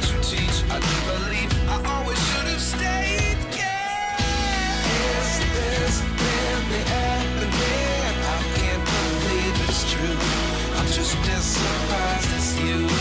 I do believe I always should have stayed. Is this really happening? I can't believe it's true. I'm just as surprised as you.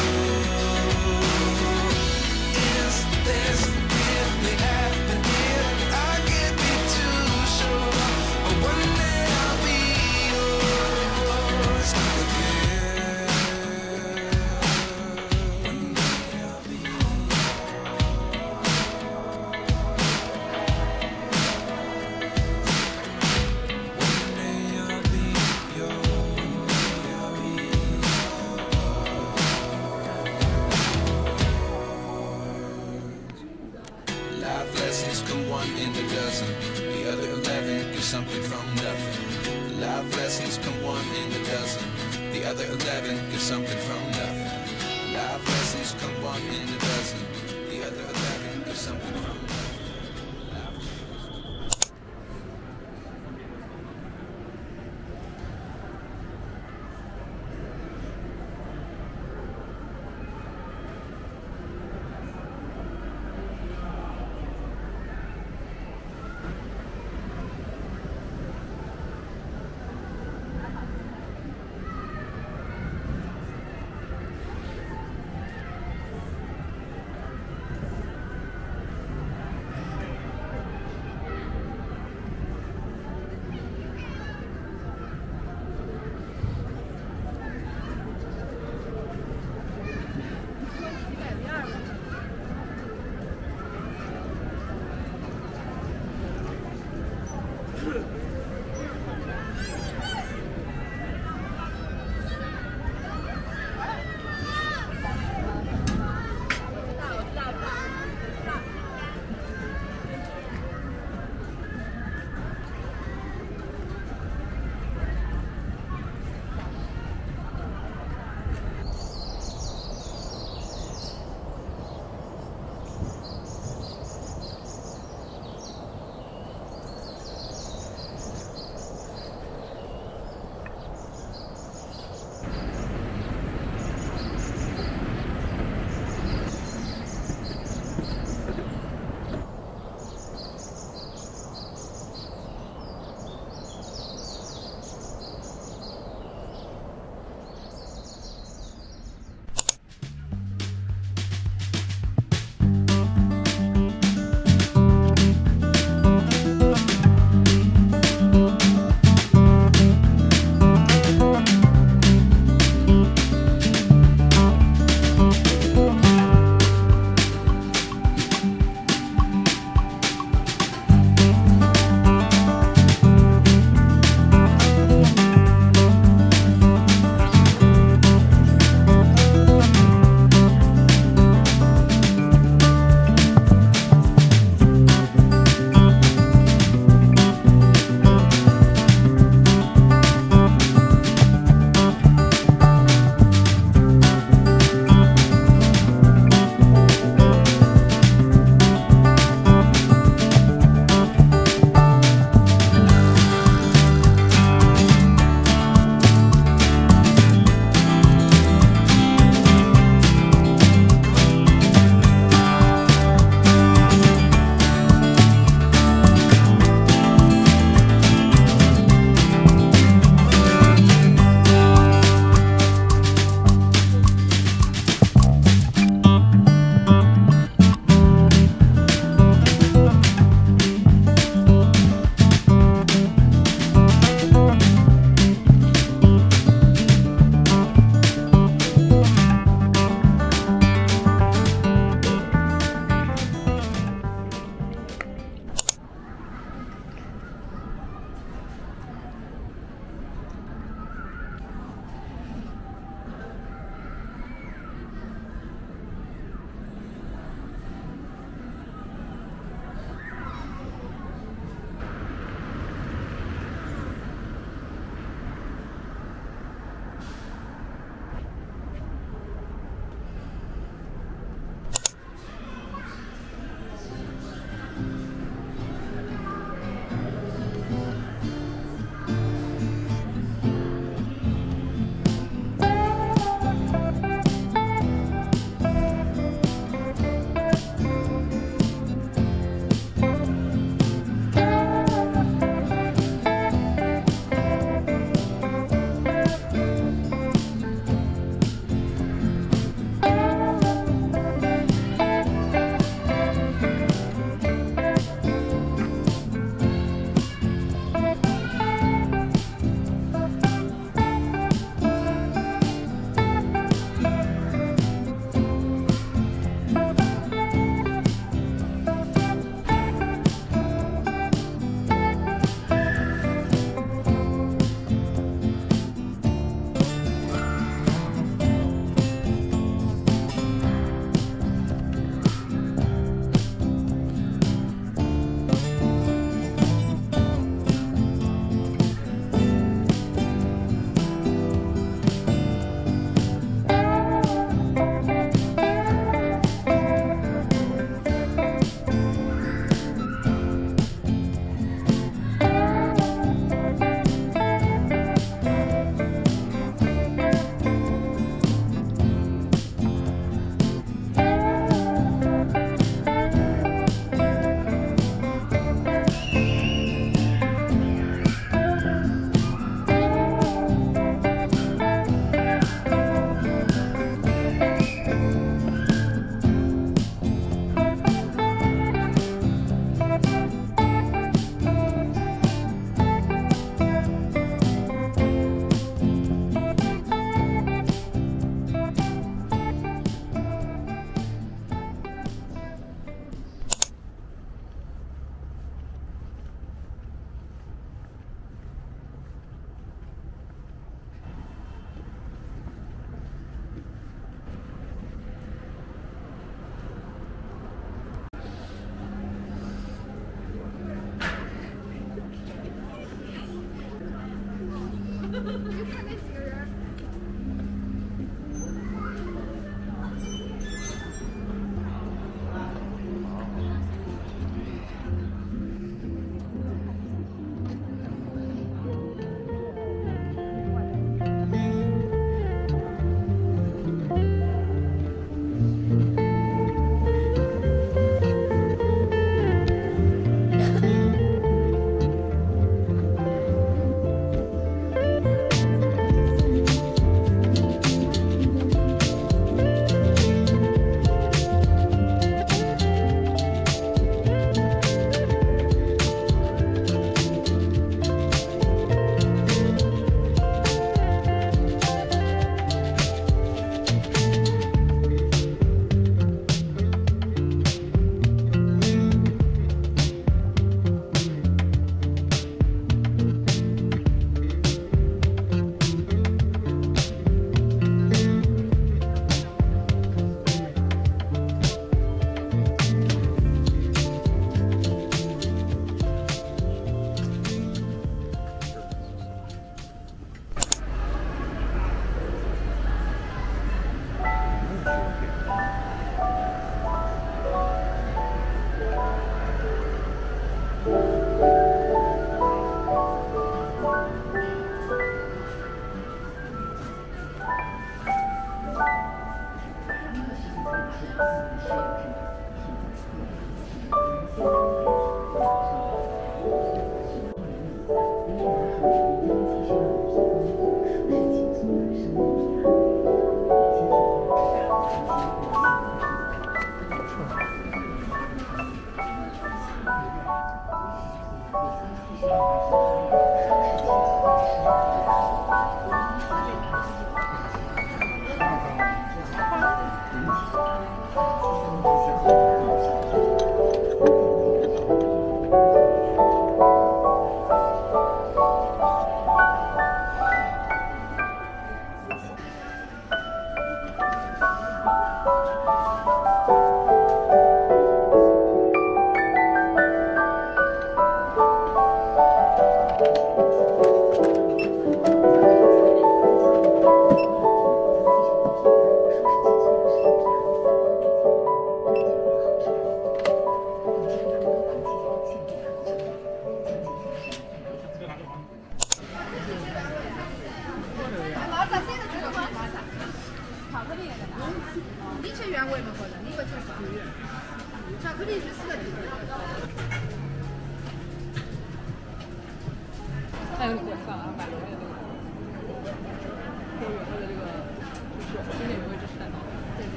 Other eleven get something from nothing. Life lessons come one in a dozen. The other eleven get something from Ugh.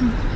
Mm-hmm.